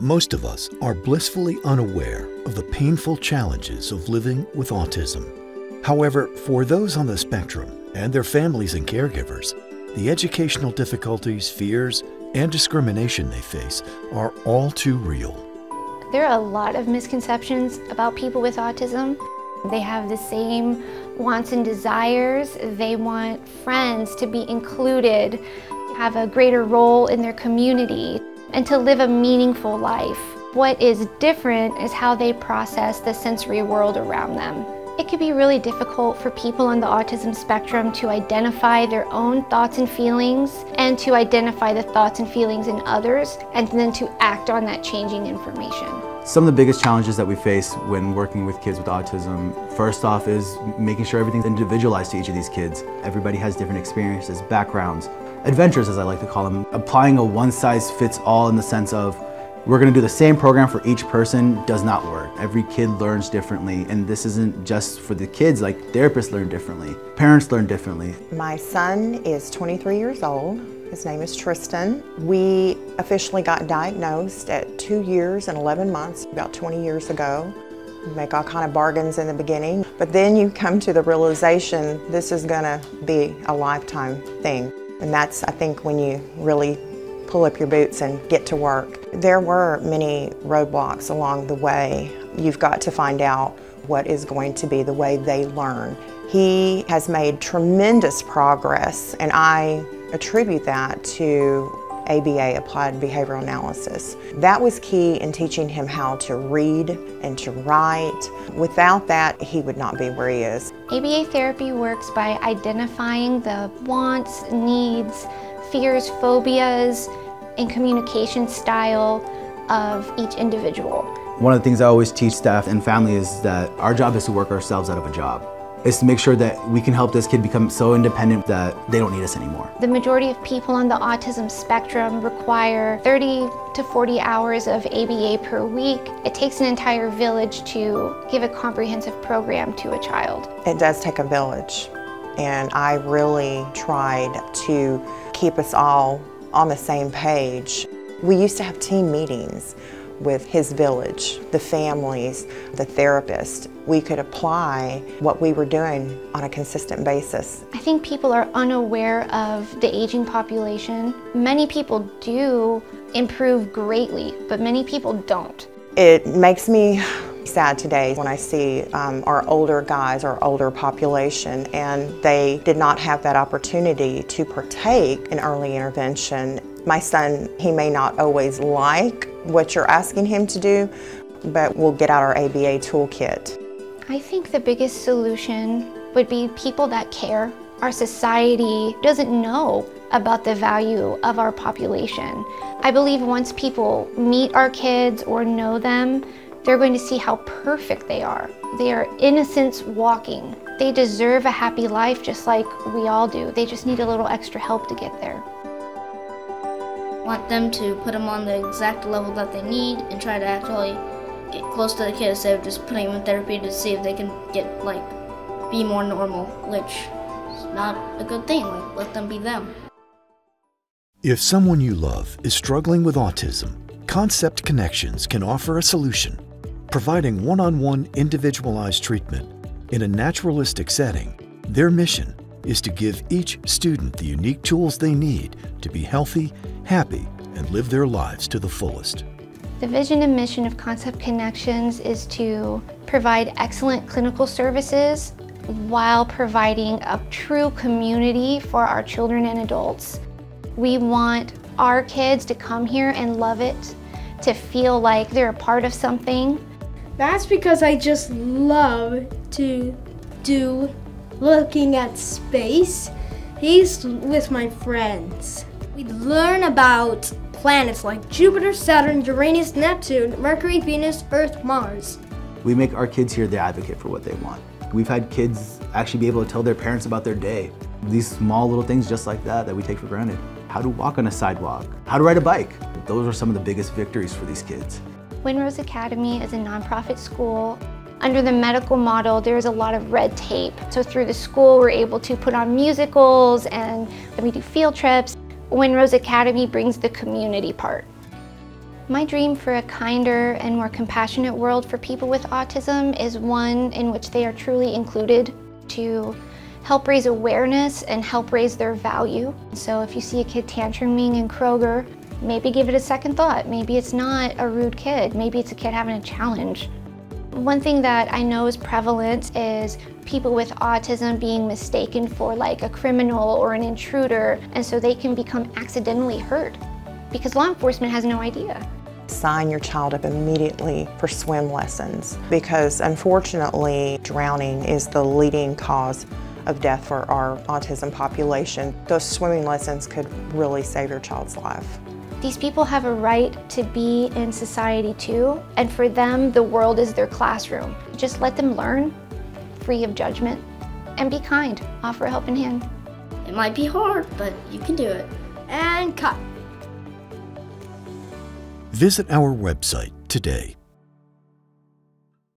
Most of us are blissfully unaware of the painful challenges of living with autism. However, for those on the spectrum and their families and caregivers, the educational difficulties, fears, and discrimination they face are all too real. There are a lot of misconceptions about people with autism. They have the same wants and desires. They want friends to be included, have a greater role in their community and to live a meaningful life. What is different is how they process the sensory world around them. It can be really difficult for people on the autism spectrum to identify their own thoughts and feelings and to identify the thoughts and feelings in others and then to act on that changing information. Some of the biggest challenges that we face when working with kids with autism, first off is making sure everything's individualized to each of these kids. Everybody has different experiences, backgrounds, adventures as I like to call them. Applying a one size fits all in the sense of we're going to do the same program for each person does not work. Every kid learns differently and this isn't just for the kids, like therapists learn differently, parents learn differently. My son is 23 years old. His name is Tristan. We officially got diagnosed at two years and 11 months about 20 years ago. Make all kind of bargains in the beginning, but then you come to the realization this is gonna be a lifetime thing. And that's, I think, when you really pull up your boots and get to work. There were many roadblocks along the way. You've got to find out what is going to be the way they learn. He has made tremendous progress and I attribute that to ABA, Applied Behavioral Analysis. That was key in teaching him how to read and to write. Without that, he would not be where he is. ABA therapy works by identifying the wants, needs, fears, phobias, and communication style of each individual. One of the things I always teach staff and family is that our job is to work ourselves out of a job is to make sure that we can help this kid become so independent that they don't need us anymore. The majority of people on the autism spectrum require 30 to 40 hours of ABA per week. It takes an entire village to give a comprehensive program to a child. It does take a village and I really tried to keep us all on the same page. We used to have team meetings with his village, the families, the therapist. We could apply what we were doing on a consistent basis. I think people are unaware of the aging population. Many people do improve greatly, but many people don't. It makes me sad today when I see um, our older guys, our older population, and they did not have that opportunity to partake in early intervention. My son, he may not always like what you're asking him to do, but we'll get out our ABA toolkit. I think the biggest solution would be people that care. Our society doesn't know about the value of our population. I believe once people meet our kids or know them, they're going to see how perfect they are. They are innocents walking. They deserve a happy life just like we all do. They just need a little extra help to get there want them to put them on the exact level that they need and try to actually get close to the kid instead of just putting them in therapy to see if they can get like be more normal, which is not a good thing. Like let them be them. If someone you love is struggling with autism, Concept Connections can offer a solution, providing one-on-one individualized treatment in a naturalistic setting. Their mission is to give each student the unique tools they need to be healthy happy, and live their lives to the fullest. The vision and mission of Concept Connections is to provide excellent clinical services while providing a true community for our children and adults. We want our kids to come here and love it, to feel like they're a part of something. That's because I just love to do looking at space. He's with my friends. We learn about planets like Jupiter, Saturn, Uranus, Neptune, Mercury, Venus, Earth, Mars. We make our kids here the advocate for what they want. We've had kids actually be able to tell their parents about their day. These small little things just like that that we take for granted. How to walk on a sidewalk, how to ride a bike. Those are some of the biggest victories for these kids. Windrose Academy is a nonprofit school. Under the medical model, there's a lot of red tape. So through the school, we're able to put on musicals and we do field trips. Windrose Academy brings the community part. My dream for a kinder and more compassionate world for people with autism is one in which they are truly included to help raise awareness and help raise their value. So if you see a kid tantruming in Kroger, maybe give it a second thought. Maybe it's not a rude kid. Maybe it's a kid having a challenge. One thing that I know is prevalent is people with autism being mistaken for like a criminal or an intruder, and so they can become accidentally hurt because law enforcement has no idea. Sign your child up immediately for swim lessons because unfortunately drowning is the leading cause of death for our autism population. Those swimming lessons could really save your child's life. These people have a right to be in society too, and for them, the world is their classroom. Just let them learn, free of judgment, and be kind. Offer a helping hand. It might be hard, but you can do it. And cut. Visit our website today